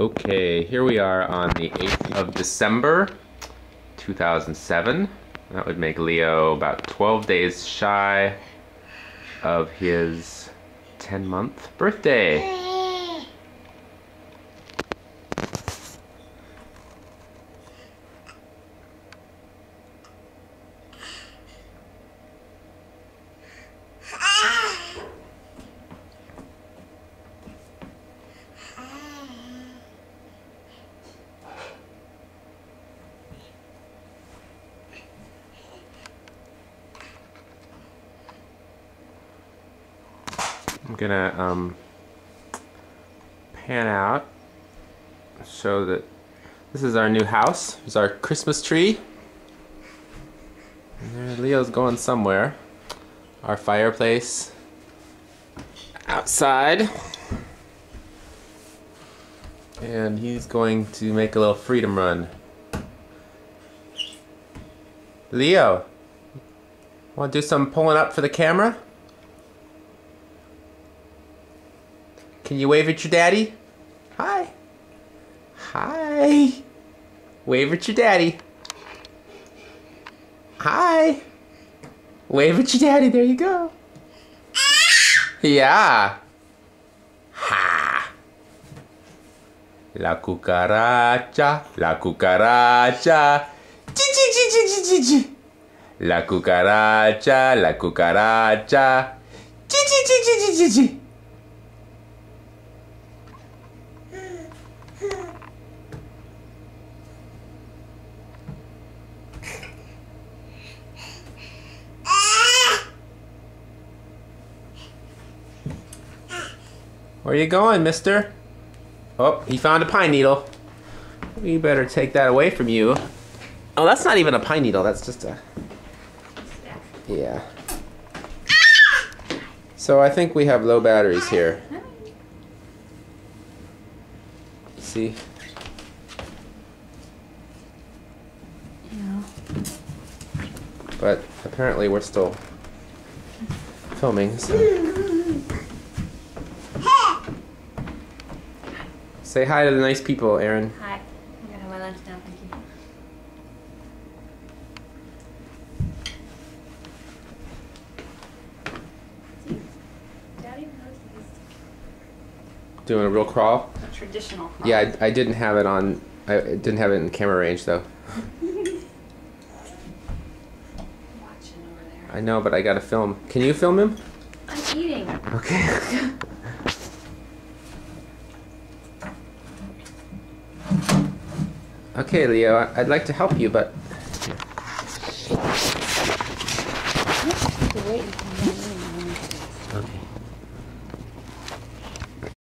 Okay, here we are on the 8th of December 2007. That would make Leo about 12 days shy of his 10 month birthday. I'm gonna um, pan out, show that this is our new house. Is our Christmas tree. Leo's going somewhere. Our fireplace outside. And he's going to make a little freedom run. Leo, want to do some pulling up for the camera? Can you wave at your daddy? Hi. Hi. Wave at your daddy. Hi. Wave at your daddy. There you go. Yeah. Ha. La cucaracha, la cucaracha. Chi. La cucaracha, la cucaracha. Chi chi chi chi chi chi chi. Where you going, mister? Oh, he found a pine needle. We better take that away from you. Oh, that's not even a pine needle. That's just a... Yeah. So I think we have low batteries here. See? Yeah. But apparently we're still filming, so... Say hi to the nice people, Aaron. Hi. I'm gonna have my lunch now, thank you. Daddy knows this Doing a real crawl. a traditional crawl. Yeah, I, I didn't have it on. I didn't have it in camera range though. Watching over there. I know, but I gotta film. Can you film him? I'm eating. Okay. okay, Leo. I'd like to help you, but okay.